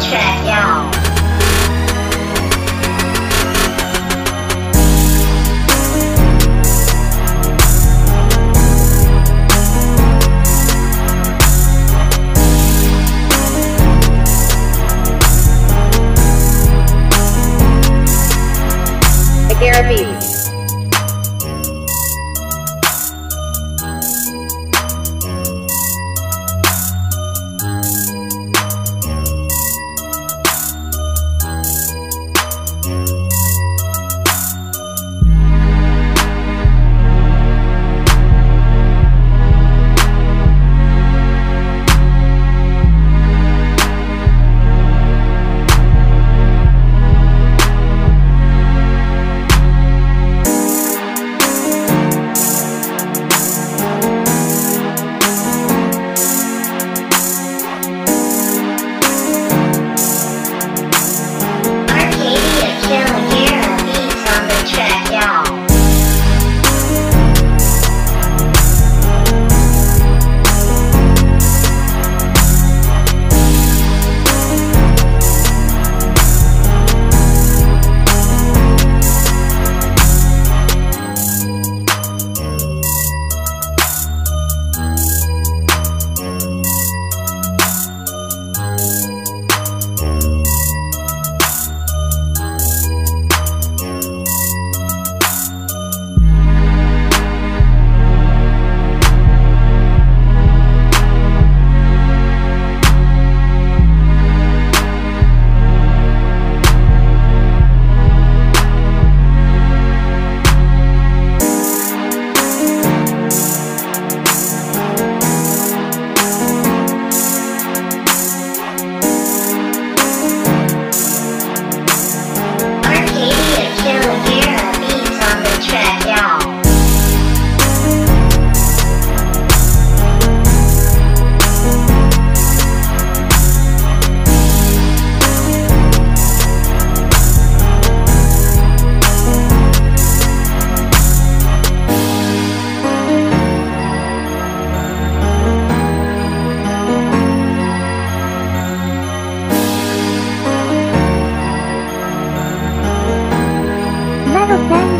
track, y'all. Agara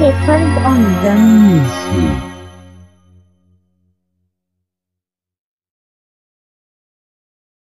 Turned on the music. Hmm.